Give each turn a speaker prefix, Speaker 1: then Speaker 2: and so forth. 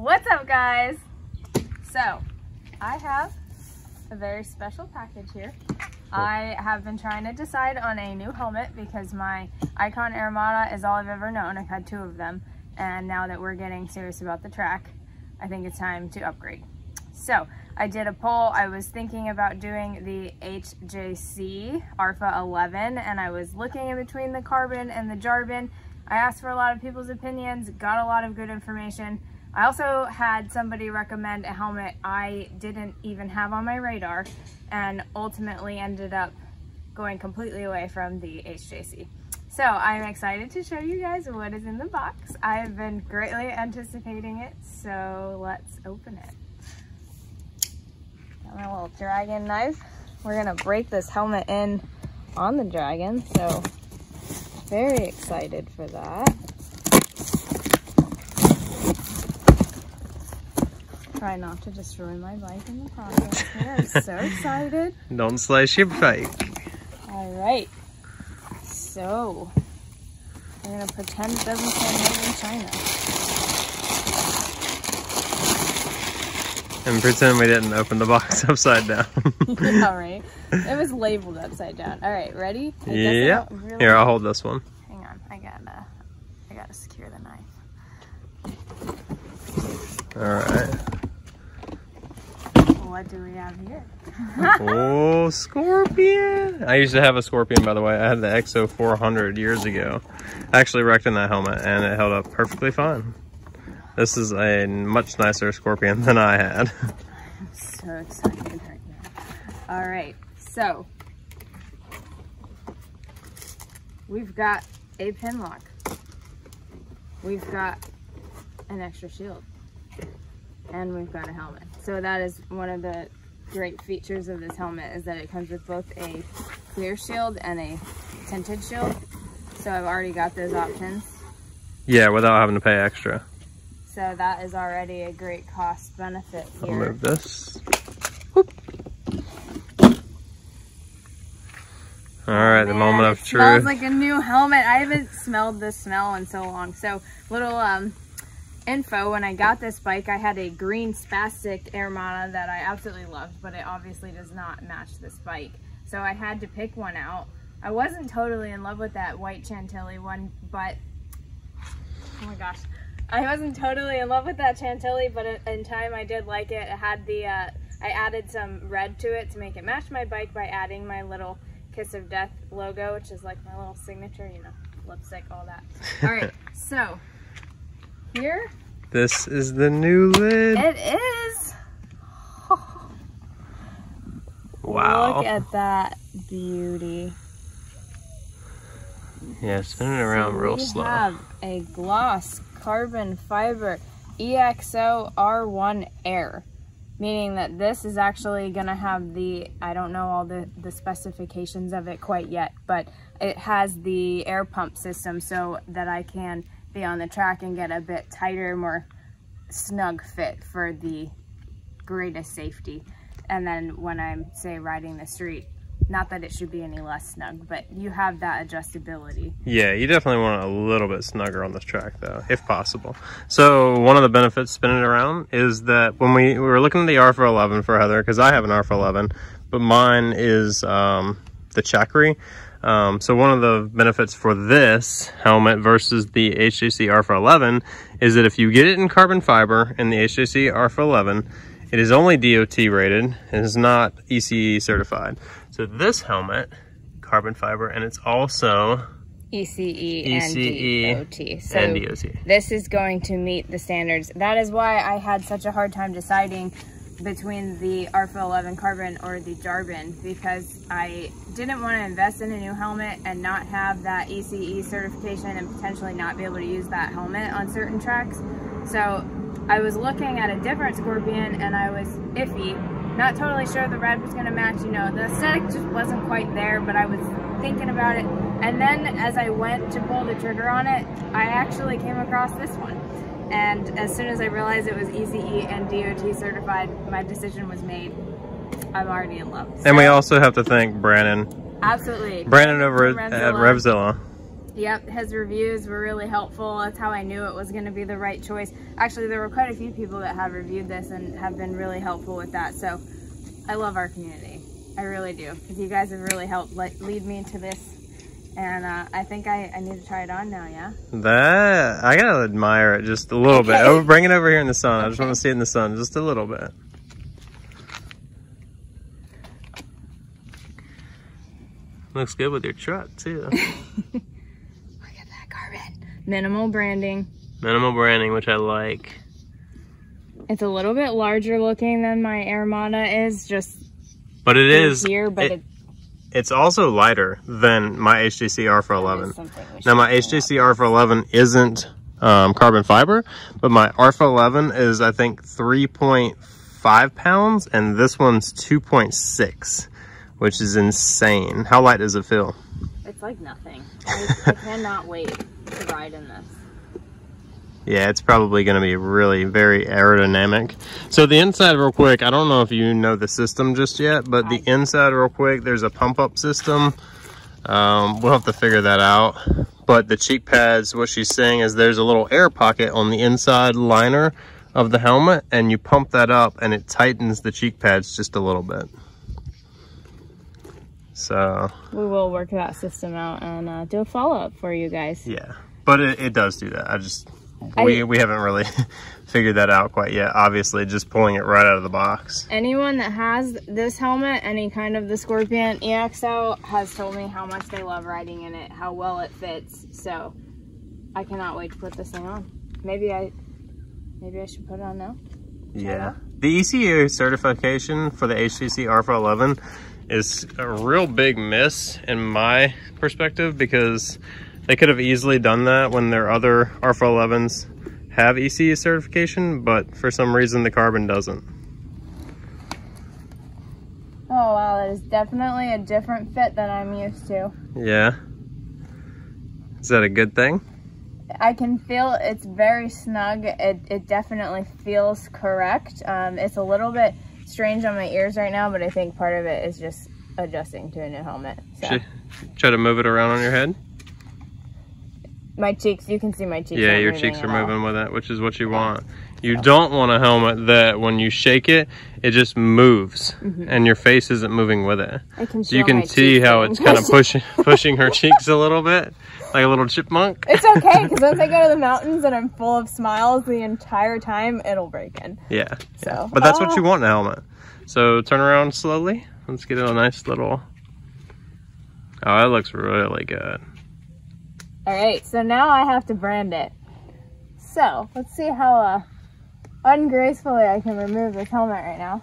Speaker 1: What's up guys? So, I have a very special package here. I have been trying to decide on a new helmet because my Icon Airmada is all I've ever known. I've had two of them. And now that we're getting serious about the track, I think it's time to upgrade. So I did a poll. I was thinking about doing the HJC RPHA 11 and I was looking in between the carbon and the Jarbon. I asked for a lot of people's opinions, got a lot of good information. I also had somebody recommend a helmet I didn't even have on my radar and ultimately ended up going completely away from the HJC. So I'm excited to show you guys what is in the box. I have been greatly anticipating it, so let's open it. Got my little dragon knife. We're gonna break this helmet in on the dragon, so very excited for that. Try not to destroy my bike in the process. I'm so excited.
Speaker 2: Don't slice your bike.
Speaker 1: All right. So, we're gonna pretend it doesn't say made in China.
Speaker 2: And pretend we didn't open the box upside down.
Speaker 1: yeah, right. It was labeled upside down. All right, ready?
Speaker 2: yeah. Really Here, I'll hold this one.
Speaker 1: Hang on, I gotta, I gotta secure the knife.
Speaker 2: All right
Speaker 1: what do we have here?
Speaker 2: oh, Scorpion. I used to have a Scorpion, by the way. I had the EXO 400 years ago. I actually wrecked in that helmet, and it held up perfectly fine. This is a much nicer Scorpion than I had.
Speaker 1: I'm so excited right now. All right, so we've got a Pinlock. We've got an extra shield and we've got a helmet. So that is one of the great features of this helmet is that it comes with both a clear shield and a tinted shield. So I've already got those options.
Speaker 2: Yeah, without having to pay extra.
Speaker 1: So that is already a great cost benefit here.
Speaker 2: I'll move this. All right, the moment of truth.
Speaker 1: Smells like a new helmet. I haven't smelled this smell in so long. So little um info, when I got this bike, I had a green Spastic Airmada that I absolutely loved, but it obviously does not match this bike. So I had to pick one out. I wasn't totally in love with that white Chantilly one, but, oh my gosh. I wasn't totally in love with that Chantilly, but in time I did like it. It had the, uh, I added some red to it to make it match my bike by adding my little Kiss of Death logo, which is like my little signature, you know, lipstick, all that. All right, so here.
Speaker 2: This is the new lid.
Speaker 1: It is.
Speaker 2: Wow.
Speaker 1: Look at that beauty.
Speaker 2: Yeah, spin it around
Speaker 1: so
Speaker 2: real
Speaker 1: we
Speaker 2: slow.
Speaker 1: We have a gloss carbon fiber EXO R1 Air, meaning that this is actually gonna have the, I don't know all the, the specifications of it quite yet, but it has the air pump system so that I can be on the track and get a bit tighter, more snug fit for the greatest safety. And then when I'm, say, riding the street, not that it should be any less snug, but you have that adjustability.
Speaker 2: Yeah, you definitely want a little bit snugger on this track though, if possible. So one of the benefits spinning around is that when we, we were looking at the RPHA 11 for Heather, because I have an RPHA 11, but mine is um, the Chakri. Um, so one of the benefits for this helmet versus the HJC RPHA 11 is that if you get it in carbon fiber in the HJC RPHA 11, it is only DOT rated. It is not ECE certified. So this helmet, carbon fiber, and it's also
Speaker 1: ECE, ECE and DOT.
Speaker 2: So and DOT.
Speaker 1: this is going to meet the standards. That is why I had such a hard time deciding between the RPHA 11 Carbon or the Jarbin because I didn't want to invest in a new helmet and not have that ECE certification and potentially not be able to use that helmet on certain tracks. So I was looking at a different Scorpion and I was iffy. Not totally sure the red was going to match, you know, the aesthetic just wasn't quite there, but I was thinking about it. And then as I went to pull the trigger on it, I actually came across this one. And as soon as I realized it was ECE and DOT certified, my decision was made. I'm already in love.
Speaker 2: So, and we also have to thank Brandon.
Speaker 1: Absolutely.
Speaker 2: Brandon over at Revzilla.
Speaker 1: Yep, his reviews were really helpful. That's how I knew it was going to be the right choice. Actually, there were quite a few people that have reviewed this and have been really helpful with that. So I love our community. I really do. Because you guys have really helped lead me to this. And uh, I think I, I need to try it on now, yeah?
Speaker 2: That, I gotta admire it just a little
Speaker 1: Okay.
Speaker 2: bit. Oh, bring it over here in the sun. I just want to see it in the sun just a little bit. Looks good with your truck too.
Speaker 1: Look at that carbon. Minimal branding.
Speaker 2: Minimal branding, which I like.
Speaker 1: It's a little bit larger looking than my Airmada is, just
Speaker 2: But it is
Speaker 1: here, but
Speaker 2: it-
Speaker 1: it,
Speaker 2: it's also lighter than my HJC
Speaker 1: RPHA
Speaker 2: 11.
Speaker 1: is something we
Speaker 2: Now my
Speaker 1: bring up.
Speaker 2: HJC RPHA 11 isn't um, carbon fiber, but my RPHA 11 is I think 3.5 pounds, and this one's 2.6, which is insane. How light does it feel?
Speaker 1: It's like nothing. I, I cannot wait to ride in this.
Speaker 2: Yeah, it's probably going to be really very aerodynamic. So the inside real quick, I don't know if you know the system just yet, but the inside real quick, there's a pump up system. Um, we'll have to figure that out. But the cheek pads, what she's saying is there's a little air pocket on the inside liner of the helmet and you pump that up and it tightens the cheek pads just a little bit. So
Speaker 1: We will work that system out and uh, do a follow up for you guys.
Speaker 2: yeah, but it, it does do that. I just,
Speaker 1: I-
Speaker 2: we, we haven't really figured that out quite yet. Obviously, just pulling it right out of the box.
Speaker 1: Anyone that has this helmet, any kind of the Scorpion EXO, has told me how much they love riding in it, how well it fits. So I cannot wait to put this thing on. Maybe I, maybe I should put it on now.
Speaker 2: Yeah. The ECE certification for the HJC R 11 is a real big miss in my perspective because they could have easily done that when their other R 11s have ECE certification, but for some reason the Carbon doesn't.
Speaker 1: Oh wow, that is definitely a different fit than I'm used to.
Speaker 2: Yeah. Is that a good thing?
Speaker 1: I can feel it's very snug. It, it definitely feels correct. Um, it's a little bit strange on my ears right now, but I think part of it is just adjusting to a new helmet. So.
Speaker 2: Try to move it around on your head.
Speaker 1: My cheeks, you can see my cheeks.
Speaker 2: Yeah, your cheeks are moving with it, which is what you want. You don't want a helmet that when you shake it, it just moves and your face isn't moving with it.
Speaker 1: I can
Speaker 2: So you can see how it's kind of pushing pushing her cheeks a little bit, like a little chipmunk.
Speaker 1: It's okay because once I go to the mountains and I'm full of smiles the entire time, it'll break in.
Speaker 2: Yeah, yeah.
Speaker 1: So-
Speaker 2: But that's what
Speaker 1: Ah.
Speaker 2: you want in a helmet. So turn around slowly. Let's get it a nice little. Oh, that looks really good.
Speaker 1: All right, so now I have to brand it. So let's see how uh, ungracefully I can remove this helmet right now.